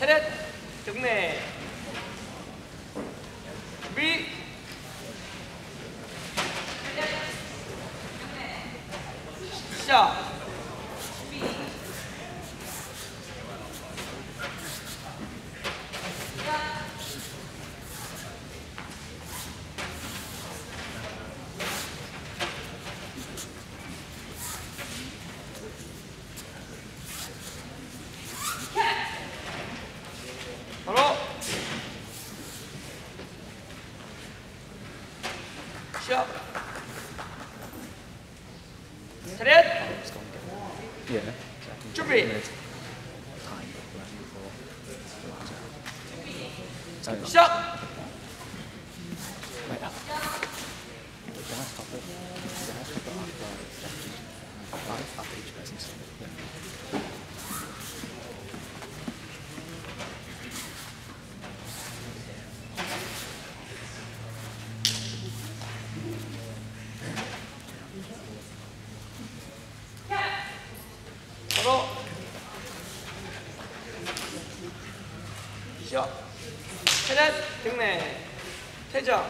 chết hết trứng này bị Shot. I stop it? Can I stop it after, after, after each person's yeah. 시작 차렷 경례 퇴장